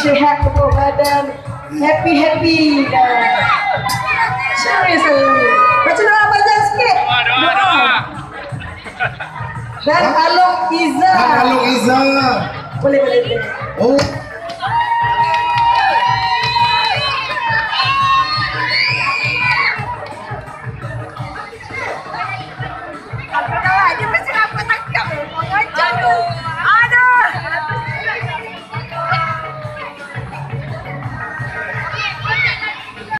Sehat, untuk badan happy happy dah. Macam doa panjang sikit. Doa. Dan Along Iza. Dan alok Iza. Boleh boleh boleh. Oh.